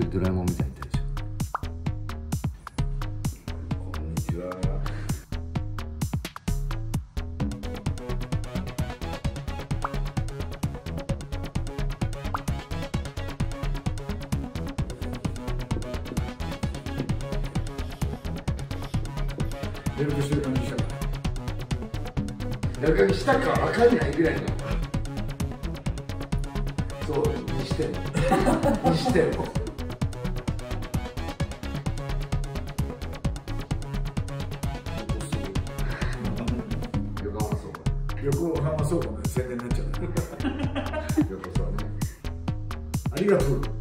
人ドラえもんみたいに言ってるでしこんにちは。ベルトしてる感じしたか中身したか分かんないぐらいの。そうにしても。にしても。横浜倉庫の宣伝になっちゃう 横そうね。ありがとう